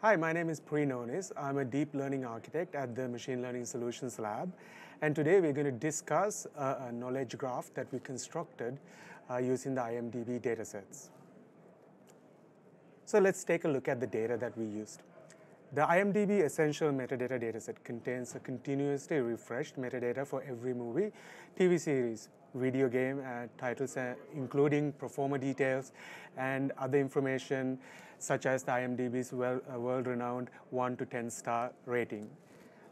Hi, my name is Pri Nonis. I'm a deep learning architect at the Machine Learning Solutions Lab. And today we're going to discuss a, a knowledge graph that we constructed uh, using the IMDb datasets. So let's take a look at the data that we used. The IMDb Essential Metadata Dataset contains a continuously refreshed metadata for every movie, TV series, video game uh, titles, uh, including performer details and other information such as the IMDb's uh, world-renowned 1 to 10 star rating.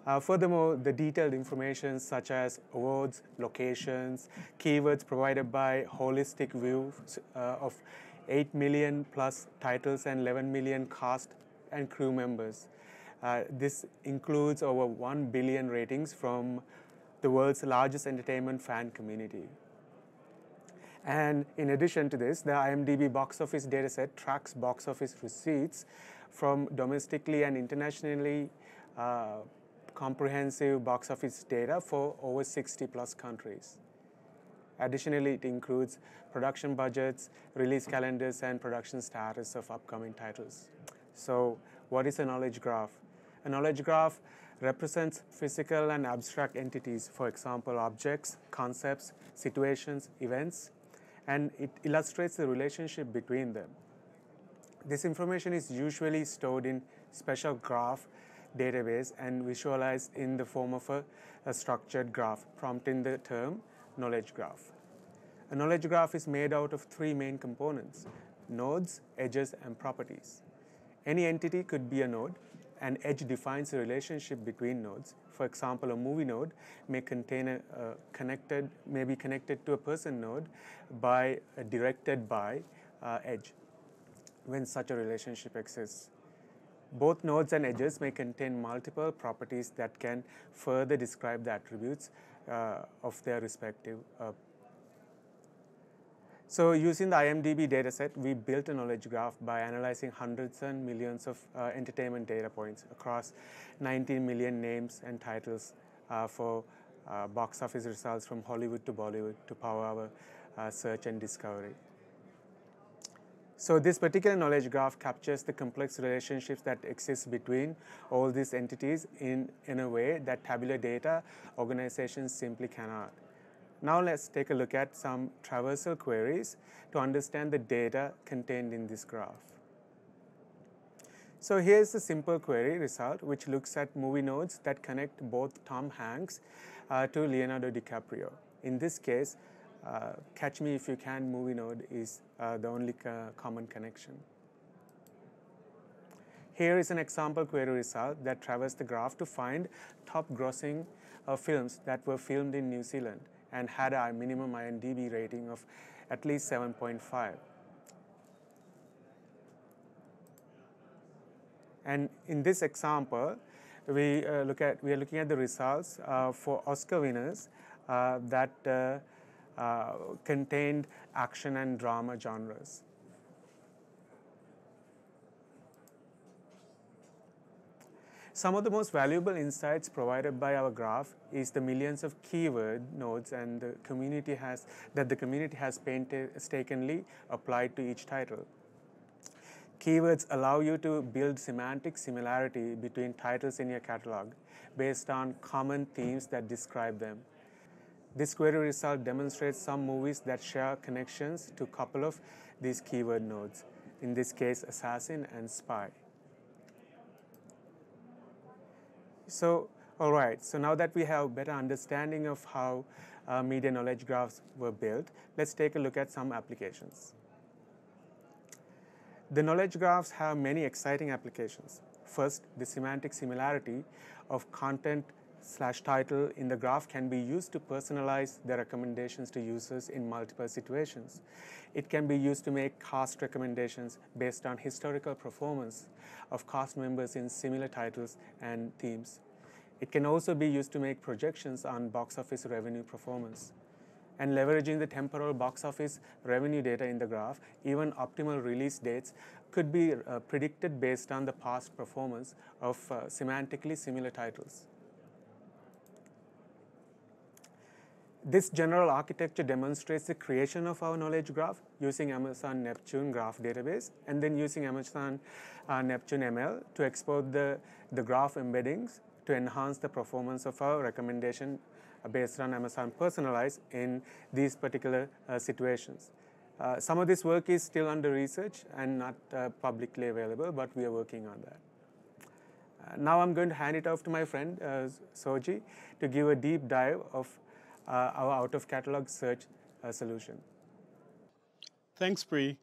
Uh, furthermore, the detailed information such as awards, locations, keywords provided by holistic view uh, of 8 million plus titles and 11 million cast and crew members. Uh, this includes over 1 billion ratings from the world's largest entertainment fan community. And in addition to this, the IMDb box office dataset tracks box office receipts from domestically and internationally uh, comprehensive box office data for over 60 plus countries. Additionally, it includes production budgets, release calendars, and production status of upcoming titles. So, what is a knowledge graph? A knowledge graph represents physical and abstract entities, for example, objects, concepts, situations, events, and it illustrates the relationship between them. This information is usually stored in special graph database and visualized in the form of a, a structured graph, prompting the term knowledge graph. A knowledge graph is made out of three main components, nodes, edges, and properties. Any entity could be a node. An edge defines the relationship between nodes. For example, a movie node may contain a, a connected, may be connected to a person node by a directed by uh, edge when such a relationship exists. Both nodes and edges may contain multiple properties that can further describe the attributes uh, of their respective uh, so using the IMDb dataset, we built a knowledge graph by analyzing hundreds and millions of uh, entertainment data points across 19 million names and titles uh, for uh, box office results from Hollywood to Bollywood to power our uh, search and discovery. So this particular knowledge graph captures the complex relationships that exist between all these entities in, in a way that tabular data organizations simply cannot. Now let's take a look at some traversal queries to understand the data contained in this graph. So here's a simple query result which looks at movie nodes that connect both Tom Hanks uh, to Leonardo DiCaprio. In this case, uh, Catch Me If You Can movie node is uh, the only common connection. Here is an example query result that traversed the graph to find top grossing uh, films that were filmed in New Zealand and had a minimum IMDb rating of at least 7.5. And in this example, we uh, look at we are looking at the results uh, for Oscar winners uh, that uh, uh, contained action and drama genres. Some of the most valuable insights provided by our graph is the millions of keyword nodes and the community has that the community has painstakingly applied to each title. Keywords allow you to build semantic similarity between titles in your catalog based on common themes that describe them. This query result demonstrates some movies that share connections to a couple of these keyword nodes, in this case, assassin and spy. So, all right, so now that we have better understanding of how uh, media knowledge graphs were built, let's take a look at some applications. The knowledge graphs have many exciting applications. First, the semantic similarity of content slash title in the graph can be used to personalize the recommendations to users in multiple situations. It can be used to make cast recommendations based on historical performance of cast members in similar titles and themes. It can also be used to make projections on box office revenue performance. And leveraging the temporal box office revenue data in the graph, even optimal release dates could be uh, predicted based on the past performance of uh, semantically similar titles. This general architecture demonstrates the creation of our knowledge graph using Amazon Neptune graph database and then using Amazon uh, Neptune ML to export the, the graph embeddings to enhance the performance of our recommendation based on Amazon Personalize in these particular uh, situations. Uh, some of this work is still under research and not uh, publicly available, but we are working on that. Uh, now I'm going to hand it off to my friend uh, Soji to give a deep dive of uh, our out-of-catalog search solution. Thanks, Pri.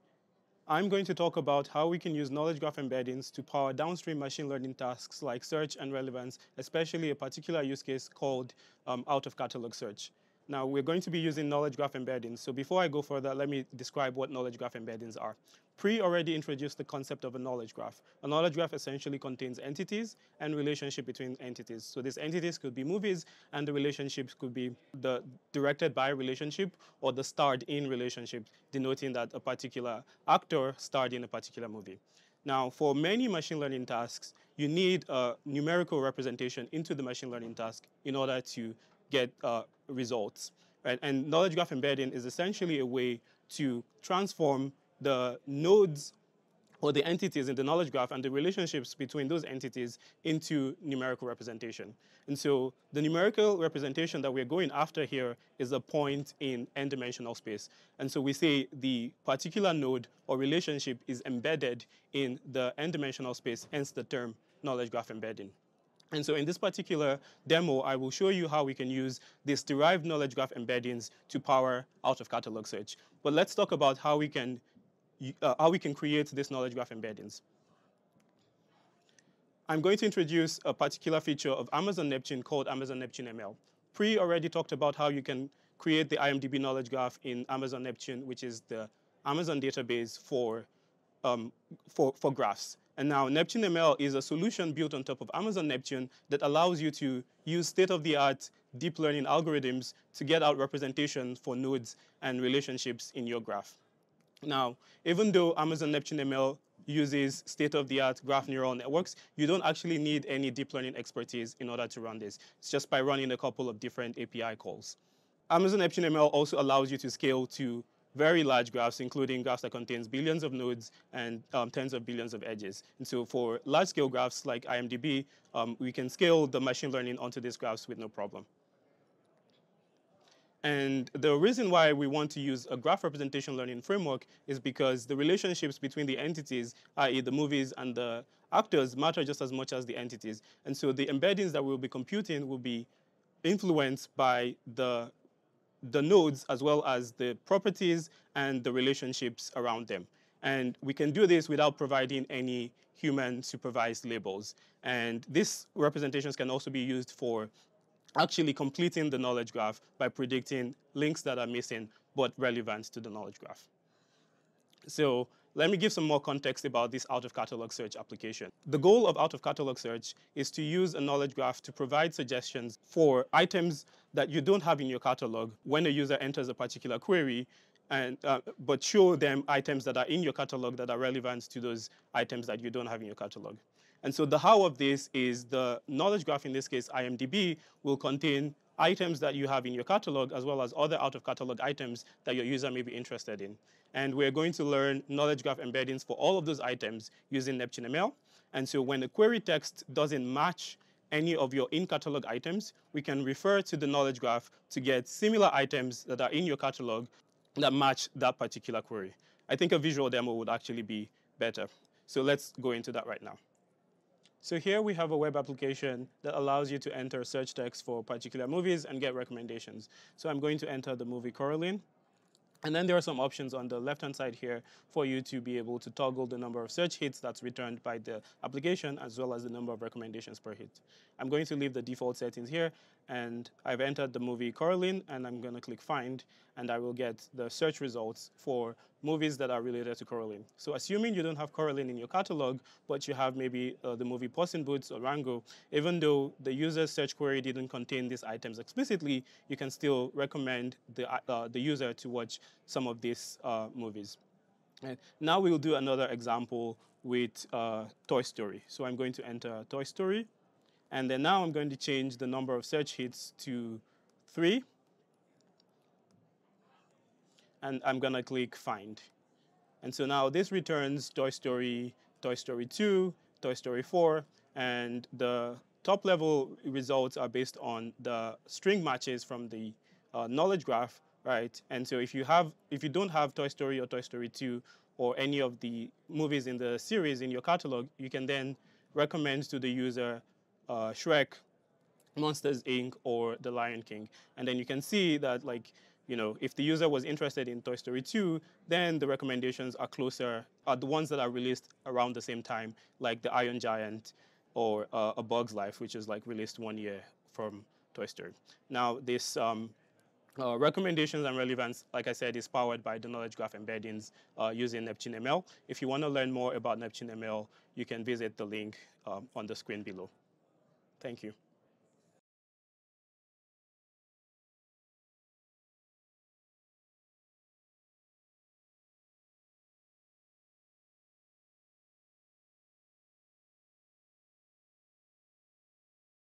I'm going to talk about how we can use knowledge graph embeddings to power downstream machine learning tasks like search and relevance, especially a particular use case called um, out-of-catalog search. Now, we're going to be using knowledge graph embeddings. So before I go further, let me describe what knowledge graph embeddings are. Pri already introduced the concept of a knowledge graph. A knowledge graph essentially contains entities and relationship between entities. So these entities could be movies, and the relationships could be the directed by relationship or the starred in relationship, denoting that a particular actor starred in a particular movie. Now, for many machine learning tasks, you need a numerical representation into the machine learning task in order to get uh, results. And knowledge graph embedding is essentially a way to transform the nodes or the entities in the knowledge graph and the relationships between those entities into numerical representation. And so the numerical representation that we're going after here is a point in n-dimensional space. And so we say the particular node or relationship is embedded in the n-dimensional space, hence the term knowledge graph embedding. And so in this particular demo, I will show you how we can use these derived knowledge graph embeddings to power out-of-catalog search. But let's talk about how we can uh, how we can create this knowledge graph embeddings. I'm going to introduce a particular feature of Amazon Neptune called Amazon Neptune ML. Pri already talked about how you can create the IMDb knowledge graph in Amazon Neptune, which is the Amazon database for, um, for, for graphs. And now Neptune ML is a solution built on top of Amazon Neptune that allows you to use state-of-the-art deep learning algorithms to get out representation for nodes and relationships in your graph. Now, even though Amazon Neptune ML uses state-of-the-art graph neural networks, you don't actually need any deep learning expertise in order to run this. It's just by running a couple of different API calls. Amazon Neptune ML also allows you to scale to very large graphs, including graphs that contains billions of nodes and um, tens of billions of edges. And so for large-scale graphs like IMDb, um, we can scale the machine learning onto these graphs with no problem. And the reason why we want to use a graph representation learning framework is because the relationships between the entities, i.e. the movies and the actors, matter just as much as the entities. And so the embeddings that we'll be computing will be influenced by the, the nodes as well as the properties and the relationships around them. And we can do this without providing any human supervised labels. And these representations can also be used for actually completing the knowledge graph by predicting links that are missing but relevant to the knowledge graph. So let me give some more context about this out-of-catalog search application. The goal of out-of-catalog search is to use a knowledge graph to provide suggestions for items that you don't have in your catalog when a user enters a particular query, and, uh, but show them items that are in your catalog that are relevant to those items that you don't have in your catalog. And so the how of this is the knowledge graph, in this case IMDb, will contain items that you have in your catalog as well as other out-of-catalog items that your user may be interested in. And we're going to learn knowledge graph embeddings for all of those items using Neptune ML. And so when the query text doesn't match any of your in-catalog items, we can refer to the knowledge graph to get similar items that are in your catalog that match that particular query. I think a visual demo would actually be better. So let's go into that right now. So here we have a web application that allows you to enter search text for particular movies and get recommendations. So I'm going to enter the movie Coraline. And then there are some options on the left-hand side here for you to be able to toggle the number of search hits that's returned by the application as well as the number of recommendations per hit. I'm going to leave the default settings here and I've entered the movie Coraline and I'm going to click find and I will get the search results for movies that are related to Coraline. So assuming you don't have Coraline in your catalog, but you have maybe uh, the movie Puss in Boots or Rango, even though the user's search query didn't contain these items explicitly, you can still recommend the, uh, the user to watch some of these uh, movies. And now we'll do another example with uh, Toy Story. So I'm going to enter Toy Story. And then now I'm going to change the number of search hits to three. And I'm gonna click find. And so now this returns Toy Story, Toy Story 2, Toy Story 4, and the top level results are based on the string matches from the uh, knowledge graph, right? And so if you have, if you don't have Toy Story or Toy Story 2 or any of the movies in the series in your catalog, you can then recommend to the user uh, Shrek, Monsters Inc., or The Lion King. And then you can see that like, you know, if the user was interested in Toy Story 2, then the recommendations are closer, are the ones that are released around the same time, like The Iron Giant or uh, A Bug's Life, which is like released one year from Toy Story. Now, this um, uh, recommendations and relevance, like I said, is powered by the knowledge graph embeddings uh, using Neptune ML. If you want to learn more about Neptune ML, you can visit the link um, on the screen below. Thank you.